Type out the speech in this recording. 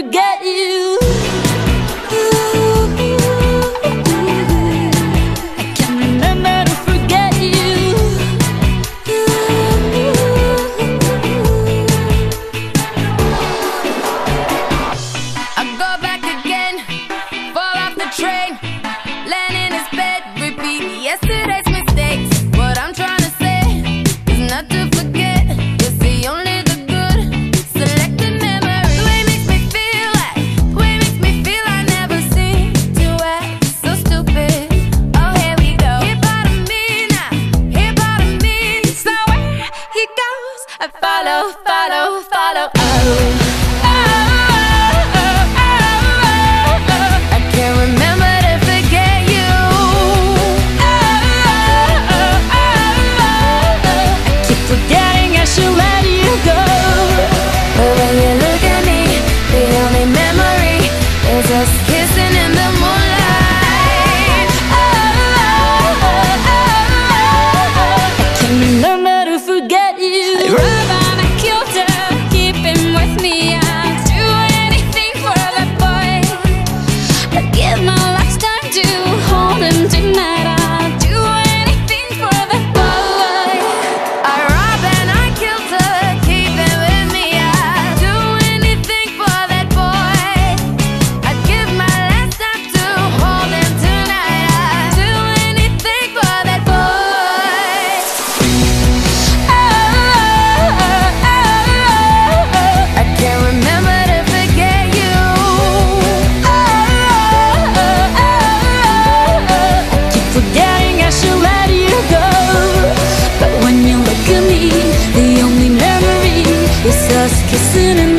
forget you. I follow, follow, follow. Oh. Forget